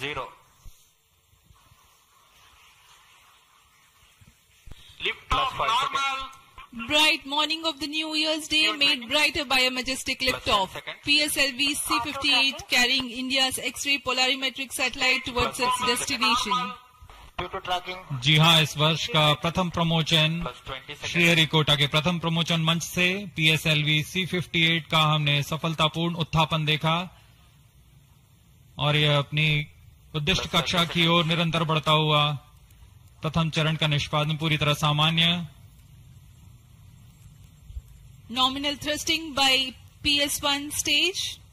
zero. Lift off normal. Bright morning of the New Year's Day Your made brighter by a majestic Plus liftoff. PSLV C-58 carrying India's X-ray polarimetric satellite towards its destination. जी हाँ इस वर्ष का प्रथम प्रमोचन श्रीहरिकोटा के प्रथम प्रमोचन मंच से पीएसएलवी सी फिफ्टी एट का हमने सफलतापूर्ण उत्थापन देखा और यह अपनी उद्दिष्ट कक्षा की ओर निरंतर बढ़ता हुआ प्रथम चरण का निष्पादन पूरी तरह सामान्य nominal Nominal thrusting by PS1 stage.